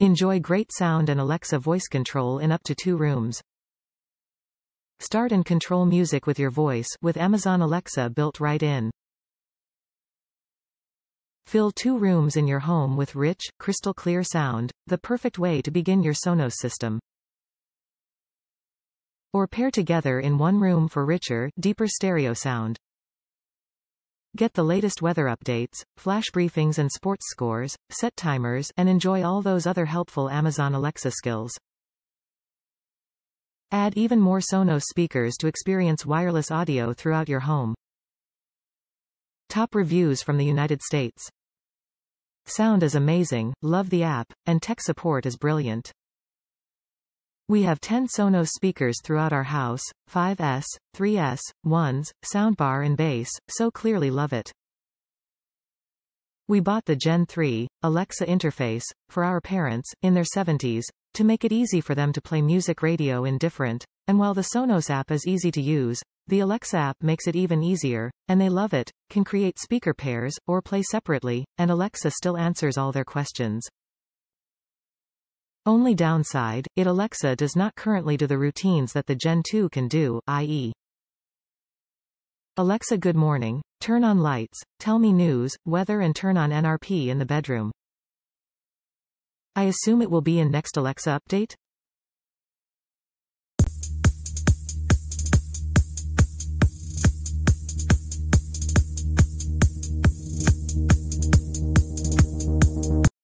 Enjoy great sound and Alexa voice control in up to two rooms. Start and control music with your voice with Amazon Alexa built right in. Fill two rooms in your home with rich, crystal clear sound, the perfect way to begin your Sonos system. Or pair together in one room for richer, deeper stereo sound. Get the latest weather updates, flash briefings and sports scores, set timers, and enjoy all those other helpful Amazon Alexa skills. Add even more Sonos speakers to experience wireless audio throughout your home. Top reviews from the United States. Sound is amazing, love the app, and tech support is brilliant. We have 10 Sonos speakers throughout our house, 5S, 3S, 1s, soundbar and base, so clearly love it. We bought the Gen 3, Alexa interface, for our parents, in their 70s, to make it easy for them to play music radio in different, and while the Sonos app is easy to use, the Alexa app makes it even easier, and they love it, can create speaker pairs, or play separately, and Alexa still answers all their questions. Only downside, it Alexa does not currently do the routines that the Gen 2 can do, i.e. Alexa good morning, turn on lights, tell me news, weather and turn on NRP in the bedroom. I assume it will be in next Alexa update?